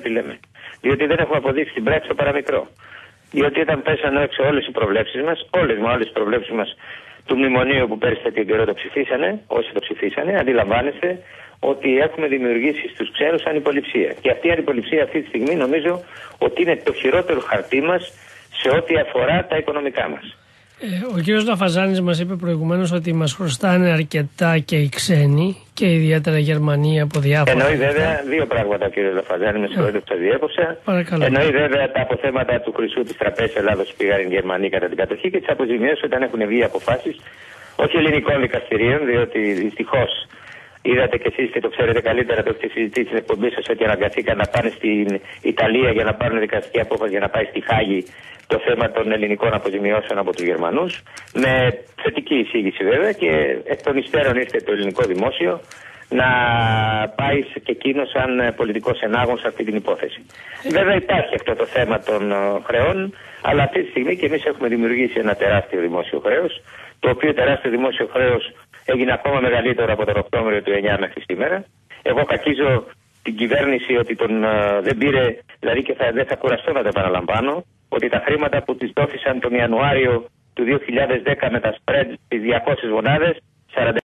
τι λέμε. Διότι δεν έχουμε αποδείξει την πράξη το παραμικρό. Διότι όταν πέσανε έξω όλες οι προβλέψεις μας, όλες μα, όλες οι προβλέψεις μας του μνημονίου που πέρυσι τέτοιο καιρό το ψηφίσανε, όσοι το ψηφίσανε, αντιλαμβάνεστε ότι έχουμε δημιουργήσει στους ξένους ανυποληψία. Και αυτή η ανυποληψία αυτή τη στιγμή νομίζω ότι είναι το χειρότερο χαρτί μας σε ό,τι αφορά τα οικονομικά μας. Ε, ο κύριος Λαφαζάνης μας είπε προηγουμένως ότι μας χρωστάνε αρκετά και οι ξένοι και ιδιαίτερα η Γερμανία από διάφορα. Εννοεί βέβαια δύο πράγματα ο κύριος Λαφαζάνη, με συγχωρείτε που σα διέκοψα. Παρακαλώ. Εννοεί βέβαια τα αποθέματα του χρυσού της τραπέζης Ελλάδος που πήγαν οι Γερμανοί κατά την κατοχή και τις αποζημιώσεις όταν έχουν βγει αποφάσεις όχι ελληνικών δικαστηρίων, διότι δυστυχώς είδατε κι εσείς και το ξέρετε καλύτερα, το έχετε συζητήσει στην εκπομπή σας ότι αναγκαθήκαν να πάνε στην Ιταλία για να πάρουν δικαστική απόφαση για να πάει στη Χάγη το θέμα των ελληνικών αποζημιώσεων από τους Γερμανούς. Με θετική εισήγηση βέβαια και εκ των υστέρων ήρθε το ελληνικό δημόσιο να πάει και εκείνο σαν πολιτικός ενάγων σε αυτή την υπόθεση. Βέβαια υπάρχει αυτό το θέμα των ε, χρεών, αλλά αυτή τη στιγμή και εμείς έχουμε δημιουργήσει ένα τεράστιο δημόσιο χρέος, το οποίο τεράστιο δημόσιο χρέος έγινε ακόμα μεγαλύτερο από τον Οκτώβριο του 9 μέχρι σήμερα. Εγώ κακίζω την κυβέρνηση ότι τον ε, δεν πήρε, δηλαδή και θα, δεν θα κουραστώ να το επαναλαμβάνω, ότι τα χρήματα που της δόθησαν τον Ιανουάριο του 2010 με τα spread στι 200 μονάδες,